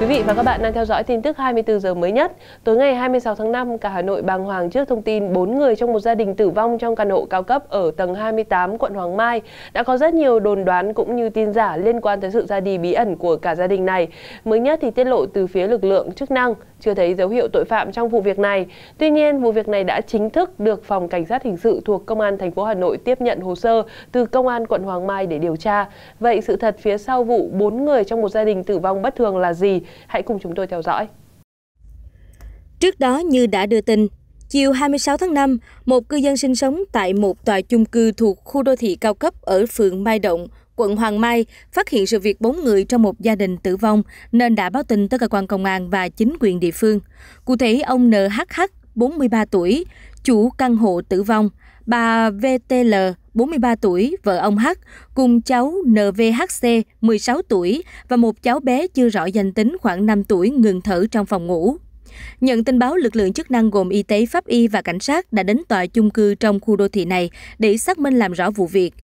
Quý vị và các bạn đang theo dõi tin tức 24 giờ mới nhất. Tối ngày 26 tháng 5, cả Hà Nội bàng hoàng trước thông tin 4 người trong một gia đình tử vong trong căn hộ cao cấp ở tầng 28 quận Hoàng Mai. Đã có rất nhiều đồn đoán cũng như tin giả liên quan tới sự ra đi bí ẩn của cả gia đình này. Mới nhất thì tiết lộ từ phía lực lượng chức năng, chưa thấy dấu hiệu tội phạm trong vụ việc này. Tuy nhiên, vụ việc này đã chính thức được phòng cảnh sát hình sự thuộc công an thành phố Hà Nội tiếp nhận hồ sơ từ công an quận Hoàng Mai để điều tra. Vậy sự thật phía sau vụ 4 người trong một gia đình tử vong bất thường là gì? Hãy cùng chúng tôi theo dõi. Trước đó như đã đưa tin, chiều 26 tháng 5, một cư dân sinh sống tại một tòa chung cư thuộc khu đô thị cao cấp ở phường Mai Động, quận Hoàng Mai phát hiện sự việc bốn người trong một gia đình tử vong nên đã báo tin tới cơ quan công an và chính quyền địa phương. Cụ thể, ông NHH, 43 tuổi, chủ căn hộ tử vong, bà VTL, 43 tuổi, vợ ông H, cùng cháu NVHC, 16 tuổi và một cháu bé chưa rõ danh tính khoảng 5 tuổi ngừng thở trong phòng ngủ. Nhận tin báo, lực lượng chức năng gồm y tế, pháp y và cảnh sát đã đến tòa chung cư trong khu đô thị này để xác minh làm rõ vụ việc.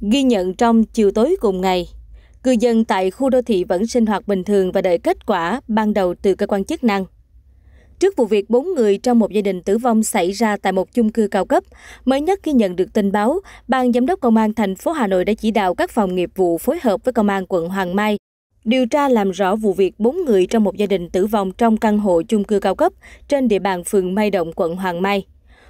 Ghi nhận trong chiều tối cùng ngày, cư dân tại khu đô thị vẫn sinh hoạt bình thường và đợi kết quả ban đầu từ cơ quan chức năng. Trước vụ việc bốn người trong một gia đình tử vong xảy ra tại một chung cư cao cấp, mới nhất khi nhận được tin báo, ban giám đốc công an thành phố Hà Nội đã chỉ đạo các phòng nghiệp vụ phối hợp với công an quận Hoàng Mai điều tra làm rõ vụ việc bốn người trong một gia đình tử vong trong căn hộ chung cư cao cấp trên địa bàn phường Mai Động, quận Hoàng Mai.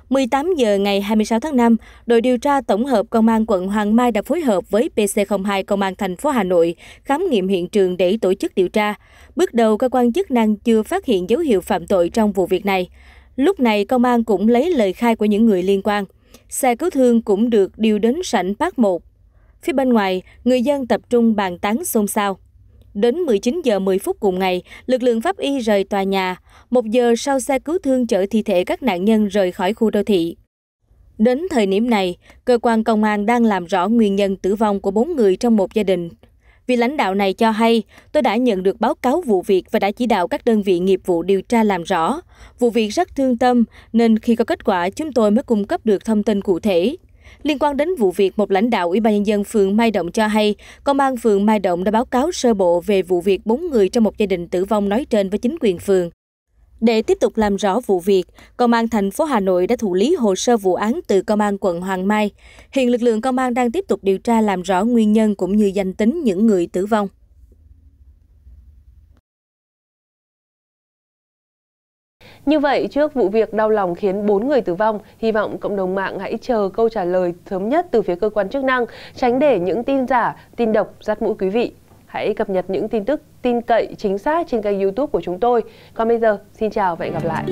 18 giờ ngày 26 tháng 5, đội điều tra tổng hợp công an quận Hoàng Mai đã phối hợp với PC02 công an thành phố Hà Nội khám nghiệm hiện trường để tổ chức điều tra. Bước đầu cơ quan chức năng chưa phát hiện dấu hiệu phạm tội trong vụ việc này. Lúc này công an cũng lấy lời khai của những người liên quan. Xe cứu thương cũng được điều đến sảnh Park 1. Phía bên ngoài, người dân tập trung bàn tán xôn xao. Đến 19 giờ 10 phút cùng ngày, lực lượng pháp y rời tòa nhà. Một giờ sau xe cứu thương chở thi thể các nạn nhân rời khỏi khu đô thị. Đến thời điểm này, cơ quan công an đang làm rõ nguyên nhân tử vong của bốn người trong một gia đình. Vị lãnh đạo này cho hay, tôi đã nhận được báo cáo vụ việc và đã chỉ đạo các đơn vị nghiệp vụ điều tra làm rõ. Vụ việc rất thương tâm, nên khi có kết quả chúng tôi mới cung cấp được thông tin cụ thể. Liên quan đến vụ việc, một lãnh đạo Ủy ban nhân dân phường Mai Động cho hay, công an phường Mai Động đã báo cáo sơ bộ về vụ việc bốn người trong một gia đình tử vong nói trên với chính quyền phường. Để tiếp tục làm rõ vụ việc, Công an thành phố Hà Nội đã thụ lý hồ sơ vụ án từ Công an quận Hoàng Mai. Hiện lực lượng công an đang tiếp tục điều tra làm rõ nguyên nhân cũng như danh tính những người tử vong. Như vậy, trước vụ việc đau lòng khiến 4 người tử vong, hy vọng cộng đồng mạng hãy chờ câu trả lời sớm nhất từ phía cơ quan chức năng, tránh để những tin giả, tin độc dắt mũi quý vị. Hãy cập nhật những tin tức tin cậy chính xác trên kênh youtube của chúng tôi. Còn bây giờ, xin chào và hẹn gặp lại.